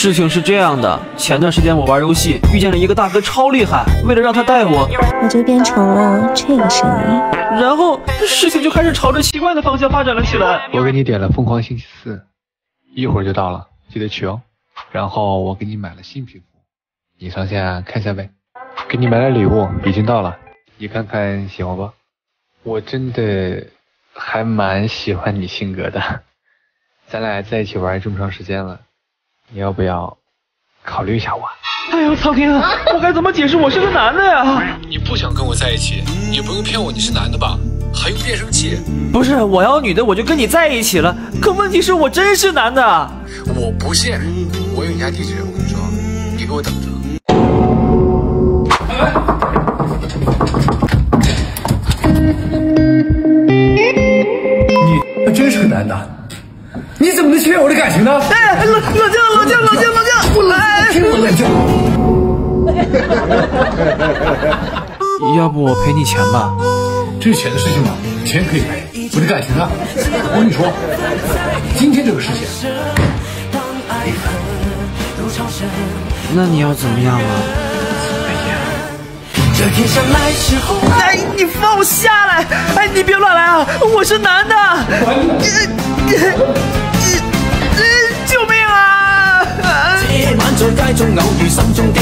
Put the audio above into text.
事情是这样的，前段时间我玩游戏遇见了一个大哥，超厉害。为了让他带我，我就变成了这个声音。然后事情就开始朝着奇怪的方向发展了起来。我给你点了疯狂星期四，一会儿就到了，记得取哦。然后我给你买了新皮肤，你上线看一下呗。给你买了礼物，已经到了，你看看喜欢不？我真的还蛮喜欢你性格的，咱俩在一起玩这么长时间了。你要不要考虑一下我？哎呦，苍天啊！我该怎么解释我是个男的呀？你不想跟我在一起，也不用骗我你是男的吧？还用变声器？不是，我要女的我就跟你在一起了。可问题是我真是男的。我不信，我有你家地址，我跟你说，你给我等着。你真是个男的。你怎么能欺骗我的感情呢？哎，冷冷静，冷静，冷静，冷静！我冷静，我冷静。要不我赔你钱吧？这是钱的事情嘛，钱可以赔，我的感情呢？我跟你说，今天这个事情，那你要怎么样啊？哎，你放我下来！哎，你别乱来啊！我是男的。街中偶遇，心中。